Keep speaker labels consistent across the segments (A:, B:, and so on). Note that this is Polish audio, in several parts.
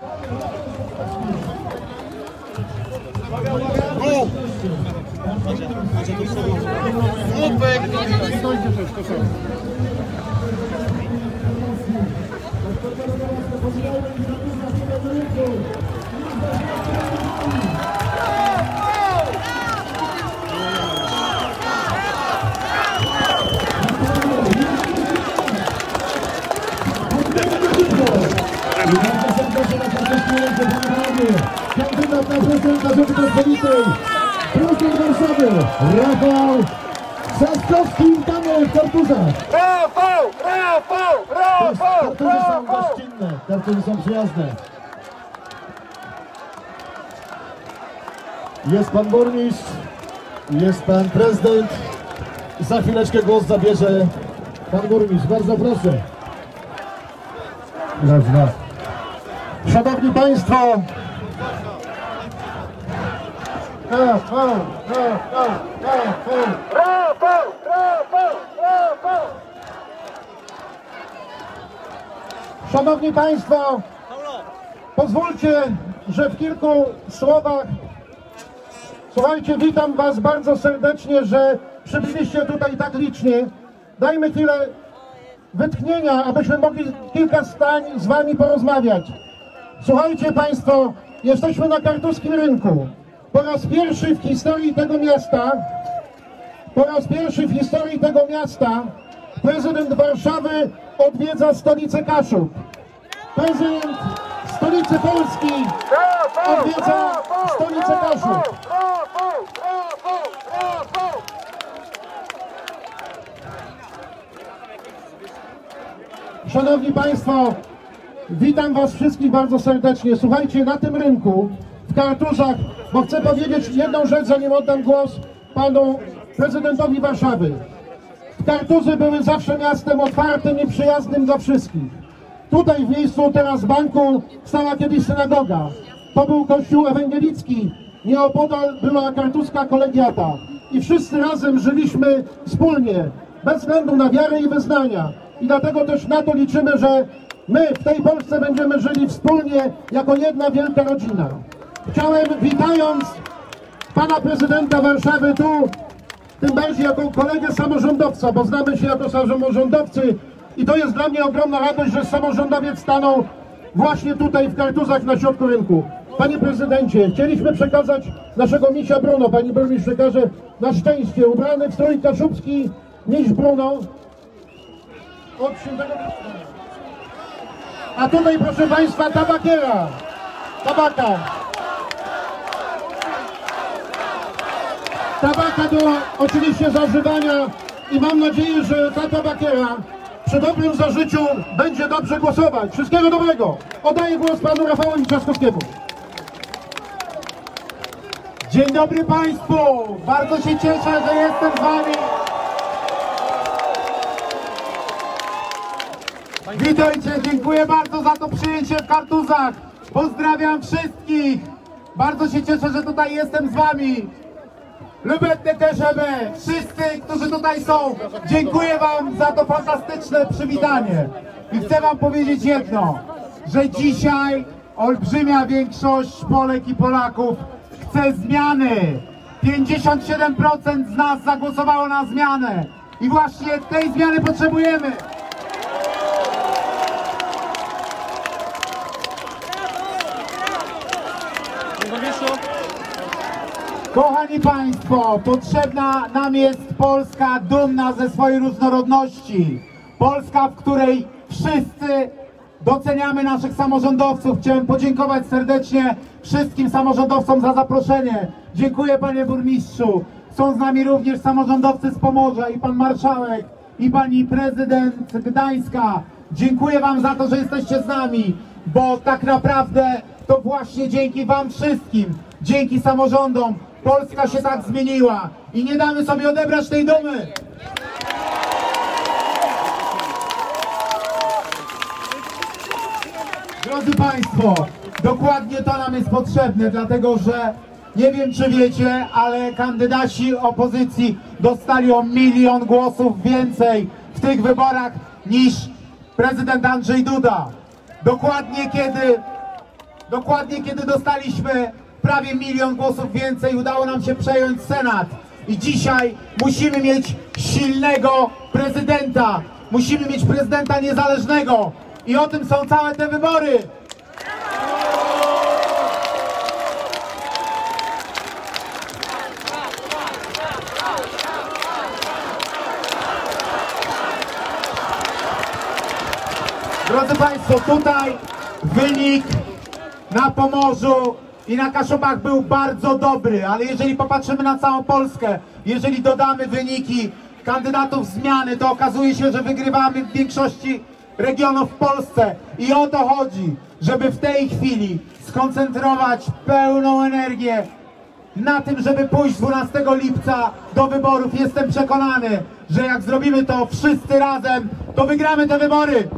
A: Gół! Głupek! Stójcie coś, to są. Thank you. Kandydat na prezydenta Rzeczypospolitej, prezydent Warszawy, Rafał Trzaskowski, witamy w Kartuzach.
B: Rafał! Rafał! Rafał!
A: Kartuzy są gościnne, kartuzy są przyjazne. Jest pan burmistrz, jest pan prezydent. Za chwileczkę głos zabierze pan burmistrz. Bardzo proszę. Raz, raz. Szanowni Państwo, Rafał, Rafał! Szanowni Państwo, pozwólcie, że w kilku słowach, słuchajcie, witam Was bardzo serdecznie, że przybyliście tutaj tak licznie. Dajmy chwilę wytchnienia, abyśmy mogli kilka zdań z Wami porozmawiać. Słuchajcie Państwo, jesteśmy na kartuskim rynku. Po raz pierwszy w historii tego miasta po raz pierwszy w historii tego miasta prezydent Warszawy odwiedza stolicę Kaszub. Prezydent stolicy Polski odwiedza stolicę Kaszub. Szanowni Państwo, witam Was wszystkich bardzo serdecznie. Słuchajcie, na tym rynku, w Kartuszach, bo chcę powiedzieć jedną rzecz, zanim oddam głos Panu Prezydentowi Warszawy. Kartuzy były zawsze miastem otwartym i przyjaznym dla wszystkich. Tutaj w miejscu teraz banku stała kiedyś synagoga. To był kościół ewangelicki. Nieopodal była kartuska kolegiata. I wszyscy razem żyliśmy wspólnie, bez względu na wiarę i wyznania. I dlatego też na to liczymy, że my w tej Polsce będziemy żyli wspólnie jako jedna wielka rodzina. Chciałem, witając pana prezydenta Warszawy tu, tym bardziej jako kolegę samorządowca, bo znamy się jako samorządowcy i to jest dla mnie ogromna radość, że samorządowiec stanął właśnie tutaj w Kartuzach na środku rynku. Panie prezydencie, chcieliśmy przekazać naszego misia Bruno, pani burmistrz przekaże na szczęście, ubrany w strój kaszubski miś Bruno od świętego A tutaj proszę państwa tabakiera, tabaka. Tabaka do oczywiście zażywania i mam nadzieję, że ta tabakiera przy dobrym zażyciu będzie dobrze głosować. Wszystkiego dobrego. Oddaję głos panu Rafałowi Trzaskowskiemu.
C: Dzień dobry Państwu! Bardzo się cieszę, że jestem z Wami. Witajcie, dziękuję bardzo za to przyjęcie w Kartuzach. Pozdrawiam wszystkich. Bardzo się cieszę, że tutaj jestem z Wami. Lubetne TSB, wszyscy, którzy tutaj są, dziękuję Wam za to fantastyczne przywitanie. I chcę Wam powiedzieć jedno, że dzisiaj olbrzymia większość Polek i Polaków chce zmiany. 57% z nas zagłosowało na zmianę. I właśnie tej zmiany potrzebujemy. Kochani Państwo, potrzebna nam jest Polska dumna ze swojej różnorodności. Polska, w której wszyscy doceniamy naszych samorządowców. Chciałem podziękować serdecznie wszystkim samorządowcom za zaproszenie. Dziękuję Panie Burmistrzu. Są z nami również samorządowcy z Pomorza i Pan Marszałek i Pani Prezydent Gdańska. Dziękuję Wam za to, że jesteście z nami, bo tak naprawdę to właśnie dzięki Wam wszystkim, dzięki samorządom Polska się tak zmieniła i nie damy sobie odebrać tej dumy. Drodzy Państwo, dokładnie to nam jest potrzebne, dlatego że nie wiem czy wiecie, ale kandydaci opozycji dostali o milion głosów więcej w tych wyborach niż prezydent Andrzej Duda. Dokładnie kiedy dokładnie kiedy dostaliśmy prawie milion głosów więcej, udało nam się przejąć Senat. I dzisiaj musimy mieć silnego prezydenta. Musimy mieć prezydenta niezależnego. I o tym są całe te wybory. Drodzy Państwo, tutaj wynik na Pomorzu i na Kaszubach był bardzo dobry, ale jeżeli popatrzymy na całą Polskę, jeżeli dodamy wyniki kandydatów zmiany, to okazuje się, że wygrywamy w większości regionów w Polsce. I o to chodzi, żeby w tej chwili skoncentrować pełną energię na tym, żeby pójść 12 lipca do wyborów. Jestem przekonany, że jak zrobimy to wszyscy razem, to wygramy te wybory.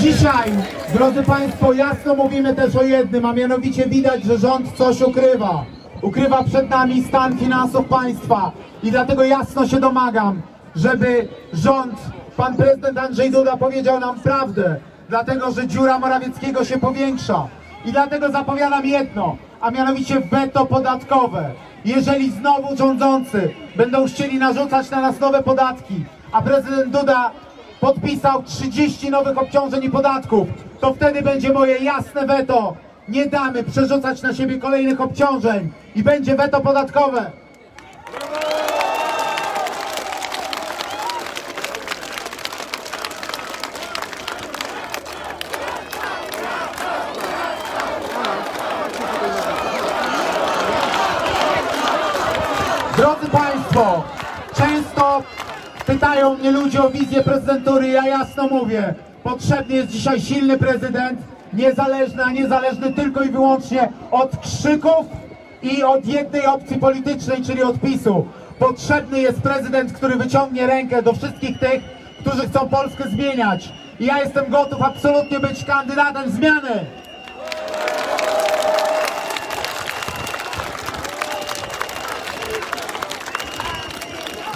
C: Dzisiaj, drodzy Państwo, jasno mówimy też o jednym, a mianowicie widać, że rząd coś ukrywa. Ukrywa przed nami stan finansów państwa i dlatego jasno się domagam, żeby rząd, pan prezydent Andrzej Duda powiedział nam prawdę, dlatego że dziura Morawieckiego się powiększa. I dlatego zapowiadam jedno, a mianowicie weto podatkowe. Jeżeli znowu rządzący będą chcieli narzucać na nas nowe podatki, a prezydent Duda podpisał 30 nowych obciążeń i podatków, to wtedy będzie moje jasne weto. Nie damy przerzucać na siebie kolejnych obciążeń i będzie weto podatkowe. Drodzy Państwo, często pytają mnie ludzie o wizję prezydentury, ja jasno mówię, potrzebny jest dzisiaj silny prezydent, niezależny, a niezależny tylko i wyłącznie od krzyków i od jednej opcji politycznej, czyli od PiSu. Potrzebny jest prezydent, który wyciągnie rękę do wszystkich tych, którzy chcą Polskę zmieniać. I ja jestem gotów absolutnie być kandydatem zmiany.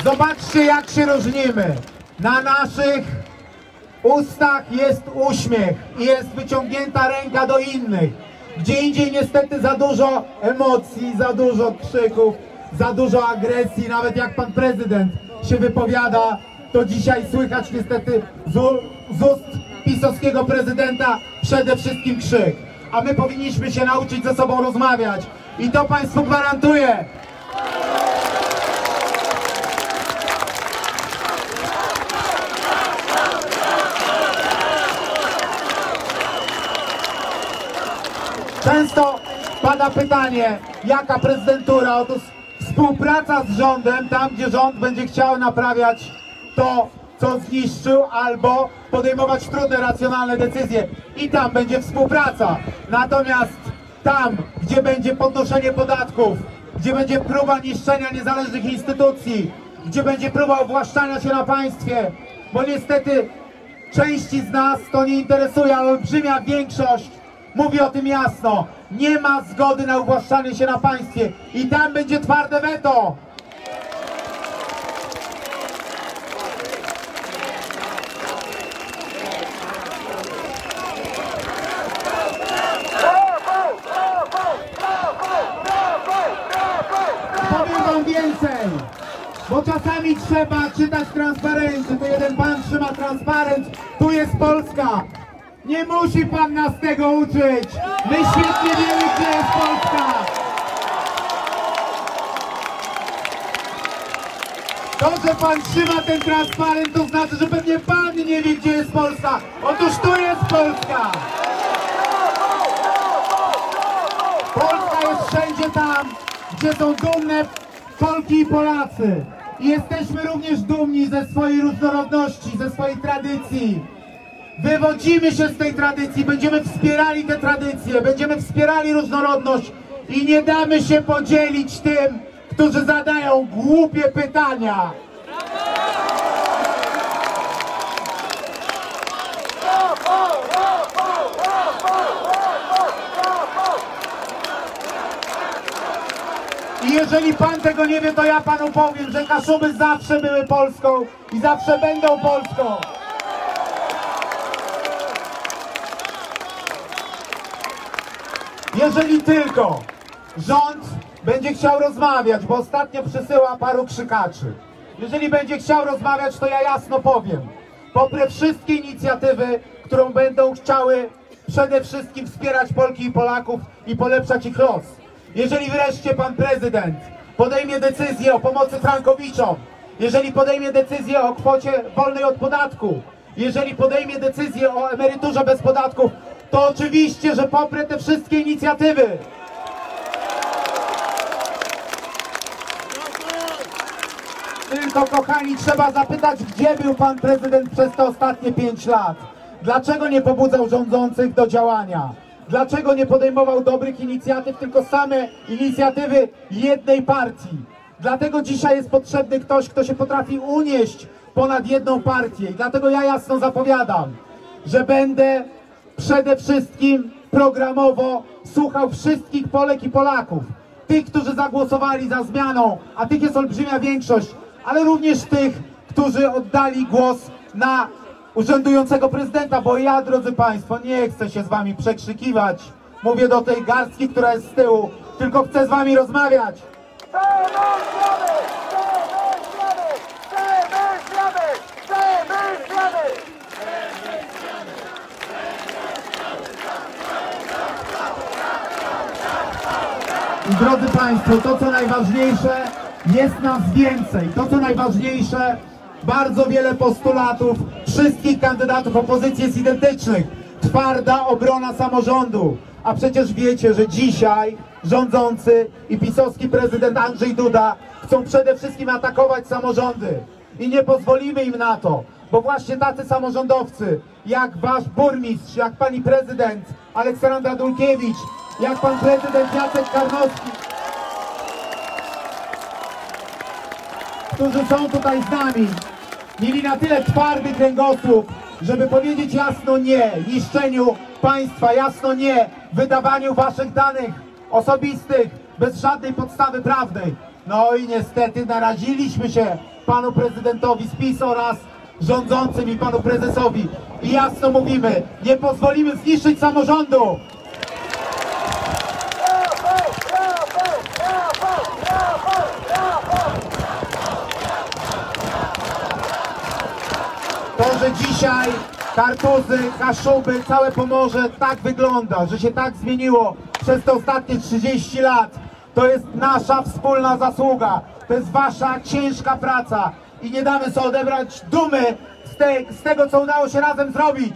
C: Zobaczcie, jak się różnimy. Na naszych ustach jest uśmiech i jest wyciągnięta ręka do innych. Gdzie indziej niestety za dużo emocji, za dużo krzyków, za dużo agresji. Nawet jak pan prezydent się wypowiada, to dzisiaj słychać niestety z, z ust pisowskiego prezydenta przede wszystkim krzyk. A my powinniśmy się nauczyć ze sobą rozmawiać. I to państwu gwarantuję. Często pada pytanie, jaka prezydentura? Otóż współpraca z rządem, tam gdzie rząd będzie chciał naprawiać to, co zniszczył, albo podejmować trudne, racjonalne decyzje. I tam będzie współpraca. Natomiast tam, gdzie będzie podnoszenie podatków, gdzie będzie próba niszczenia niezależnych instytucji, gdzie będzie próba owłaszczania się na państwie, bo niestety części z nas to nie interesuje, ale olbrzymia większość mówi o tym jasno. Nie ma zgody na uwłaszczanie się na państwie i tam będzie twarde weto. Powiem wam więcej, bo czasami trzeba czytać transparenty. To jeden pan trzyma transparent, tu jest Polska. Nie musi pan nas tego uczyć. My świetnie wiemy, gdzie jest Polska. To, że pan trzyma ten transparent, to znaczy, że pewnie pan nie wie, gdzie jest Polska. Otóż tu jest Polska. Polska jest wszędzie tam, gdzie są dumne Polki i Polacy. I jesteśmy również dumni ze swojej różnorodności, ze swojej tradycji wywodzimy się z tej tradycji, będziemy wspierali te tradycje, będziemy wspierali różnorodność i nie damy się podzielić tym, którzy zadają głupie pytania. I jeżeli pan tego nie wie, to ja panu powiem, że Kaszuby zawsze były Polską i zawsze będą Polską. Jeżeli tylko rząd będzie chciał rozmawiać, bo ostatnio przysyła paru krzykaczy. Jeżeli będzie chciał rozmawiać, to ja jasno powiem. Poprę wszystkie inicjatywy, którą będą chciały przede wszystkim wspierać Polki i Polaków i polepszać ich los. Jeżeli wreszcie pan prezydent podejmie decyzję o pomocy frankowiczom, jeżeli podejmie decyzję o kwocie wolnej od podatku, jeżeli podejmie decyzję o emeryturze bez podatków, to oczywiście, że poprę te wszystkie inicjatywy. Tylko kochani, trzeba zapytać, gdzie był pan prezydent przez te ostatnie pięć lat? Dlaczego nie pobudzał rządzących do działania? Dlaczego nie podejmował dobrych inicjatyw, tylko same inicjatywy jednej partii? Dlatego dzisiaj jest potrzebny ktoś, kto się potrafi unieść ponad jedną partię. I dlatego ja jasno zapowiadam, że będę przede wszystkim programowo słuchał wszystkich Polek i Polaków. Tych, którzy zagłosowali za zmianą, a tych jest olbrzymia większość, ale również tych, którzy oddali głos na urzędującego prezydenta, bo ja, drodzy Państwo, nie chcę się z Wami przekrzykiwać. Mówię do tej garstki, która jest z tyłu, tylko chcę z Wami rozmawiać.
B: Zmiany! Zmiany! Zmiany! Chcemy zmiany!
C: Drodzy Państwo, to co najważniejsze, jest nas więcej. To co najważniejsze, bardzo wiele postulatów wszystkich kandydatów opozycji jest identycznych. Twarda obrona samorządu. A przecież wiecie, że dzisiaj rządzący i pisowski prezydent Andrzej Duda chcą przede wszystkim atakować samorządy. I nie pozwolimy im na to, bo właśnie tacy samorządowcy, jak wasz burmistrz, jak pani prezydent Aleksandra Dulkiewicz, jak pan prezydent Jacek Karnowski, którzy są tutaj z nami, mieli na tyle twardy kręgosłup, żeby powiedzieć jasno nie niszczeniu państwa, jasno nie wydawaniu waszych danych osobistych bez żadnej podstawy prawnej. No i niestety naraziliśmy się panu prezydentowi z PiS oraz rządzącym i panu prezesowi. I jasno mówimy, nie pozwolimy zniszczyć samorządu. To, że dzisiaj Kartuzy, Kaszuby, całe Pomorze tak wygląda, że się tak zmieniło przez te ostatnie 30 lat, to jest nasza wspólna zasługa. To jest wasza ciężka praca i nie damy sobie odebrać dumy z, z tego, co udało się razem zrobić.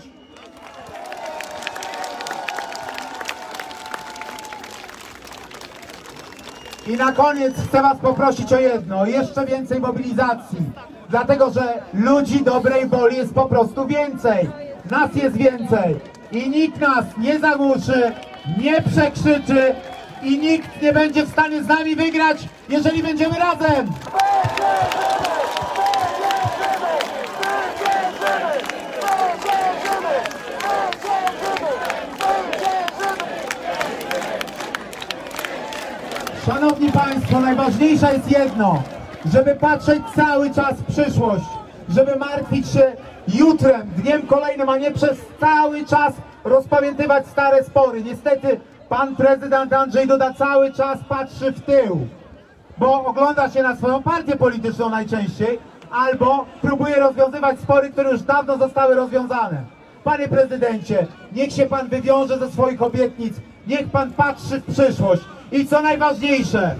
C: I na koniec chcę Was poprosić o jedno, jeszcze więcej mobilizacji. Dlatego, że ludzi dobrej woli jest po prostu więcej. Nas jest więcej. I nikt nas nie zagłuszy, nie przekrzyczy i nikt nie będzie w stanie z nami wygrać, jeżeli będziemy razem. Szanowni Państwo, najważniejsze jest jedno, żeby patrzeć cały czas w przyszłość, żeby martwić się jutrem, dniem kolejnym, a nie przez cały czas rozpamiętywać stare spory. Niestety pan prezydent Andrzej Duda cały czas patrzy w tył, bo ogląda się na swoją partię polityczną najczęściej, albo próbuje rozwiązywać spory, które już dawno zostały rozwiązane. Panie prezydencie, niech się pan wywiąże ze swoich obietnic, niech pan patrzy w przyszłość. I co najważniejsze,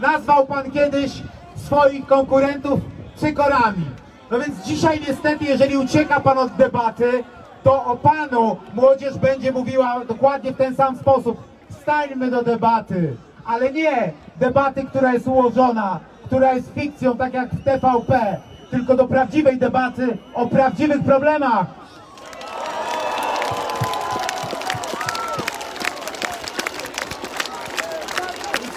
C: nazwał pan kiedyś swoich konkurentów cykorami. No więc dzisiaj niestety, jeżeli ucieka pan od debaty, to o panu młodzież będzie mówiła dokładnie w ten sam sposób. Stańmy do debaty, ale nie debaty, która jest ułożona, która jest fikcją, tak jak w TVP, tylko do prawdziwej debaty o prawdziwych problemach.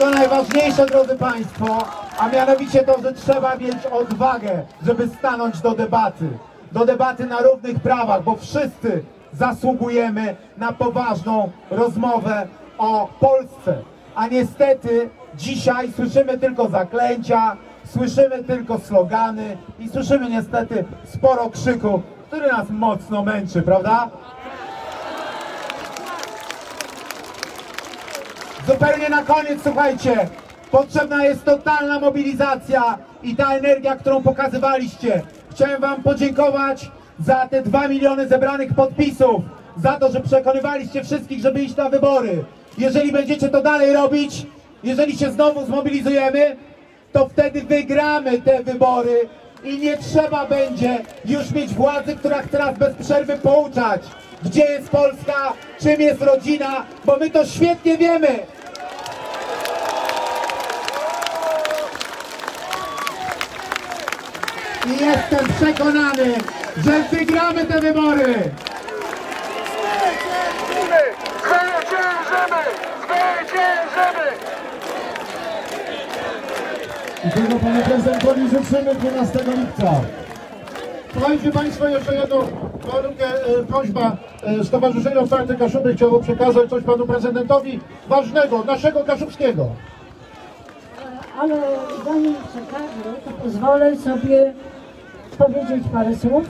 C: Co najważniejsze, drodzy Państwo, a mianowicie to, że trzeba mieć odwagę, żeby stanąć do debaty. Do debaty na równych prawach, bo wszyscy zasługujemy na poważną rozmowę o Polsce. A niestety Dzisiaj słyszymy tylko zaklęcia, słyszymy tylko slogany i słyszymy niestety sporo krzyku, który nas mocno męczy, prawda? Zupełnie na koniec, słuchajcie, potrzebna jest totalna mobilizacja i ta energia, którą pokazywaliście. Chciałem Wam podziękować za te 2 miliony zebranych podpisów, za to, że przekonywaliście wszystkich, żeby iść na wybory. Jeżeli będziecie to dalej robić, jeżeli się znowu zmobilizujemy, to wtedy wygramy te wybory i nie trzeba będzie już mieć władzy, która chce nas bez przerwy pouczać, gdzie jest Polska, czym jest rodzina, bo my to świetnie wiemy. I jestem przekonany, że wygramy te wybory.
B: Zwyciężymy! Zwyciężymy!
A: I tego panu prezydentowi życzymy 12 lipca. Słuchajcie Państwo, jeszcze jedną warunkę, e, prośba. E, Stowarzyszenie Otwarte Kaszuby chciało przekazać coś Panu Prezydentowi ważnego, naszego Kaszubskiego.
D: ale zanim przekażę, to pozwolę sobie powiedzieć parę słów.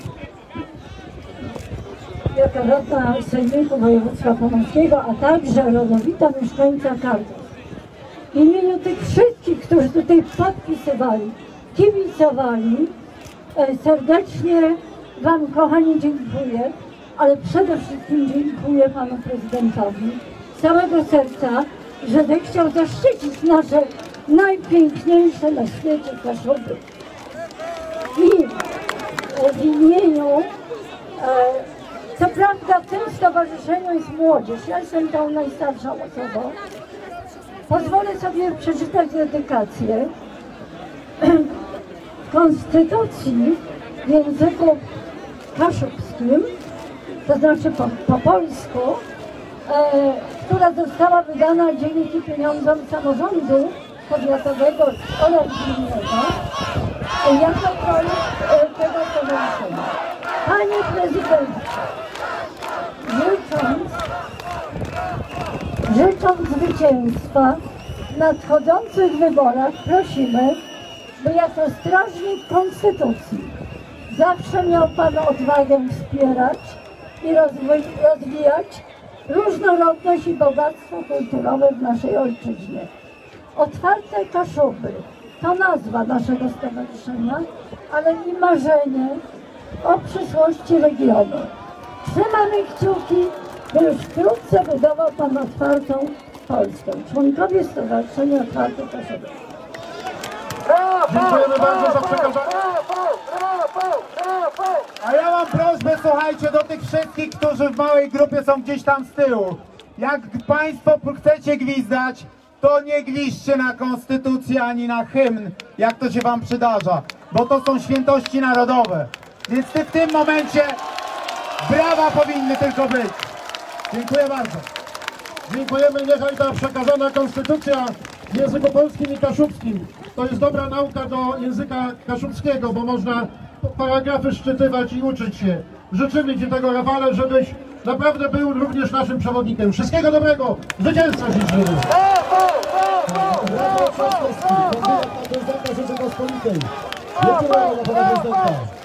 D: Jako radna Sejmiku Województwa Pomorskiego, a także rodowita mieszkańca Kartus. W imieniu tych wszystkich, którzy tutaj podpisywali, kibicowali, e, serdecznie Wam, kochani, dziękuję, ale przede wszystkim dziękuję Panu Prezydentowi z całego serca, że zechciał zaszczycić nasze najpiękniejsze na świecie Kaszuby. I w imieniu, e, co prawda w tym stowarzyszeniu jest młodzież, ja jestem tą najstarszą osobą, pozwolę sobie przeczytać dedykację w Konstytucji w języku kaszubskim, to znaczy po, po polsku, e, która została wydana dzięki pieniądzom samorządu powiatowego oraz gminnego e, jako projekt e, tego stowarzyszenia. Panie prezydencie, życząc Życząc zwycięstwa w nadchodzących wyborach prosimy, by jako strażnik Konstytucji zawsze miał Pan odwagę wspierać i rozwijać różnorodność i bogactwo kulturowe w naszej ojczyźnie. Otwarte Kaszuby to nazwa naszego stowarzyszenia, ale i marzenie o przyszłości regionu. Trzymamy kciuki, by już wkrótce budował Pan otwartą Polskę. Członkowie Stowarzyszenia Otwarte.
B: Brawo!
A: Dziękujemy bardzo za przekazanie.
B: Brawo! Brawo! Brawo!
C: A ja mam prośbę, słuchajcie, do tych wszystkich, którzy w małej grupie są gdzieś tam z tyłu. Jak Państwo chcecie gwizdać, to nie gwizdźcie na konstytucję ani na hymn, jak to się Wam przydarza, bo to są świętości narodowe. Więc ty w tym momencie brawa powinny tylko być. Dziękuję bardzo.
A: Dziękujemy, niechaj ta przekazana konstytucja w języku polskim i kaszubskim. To jest dobra nauka do języka kaszubskiego, bo można paragrafy szczytywać i uczyć się. Życzymy Ci tego, Rafale, żebyś naprawdę był również naszym przewodnikiem. Wszystkiego dobrego! Zwycięstwa życzymy! Pana prezydenta.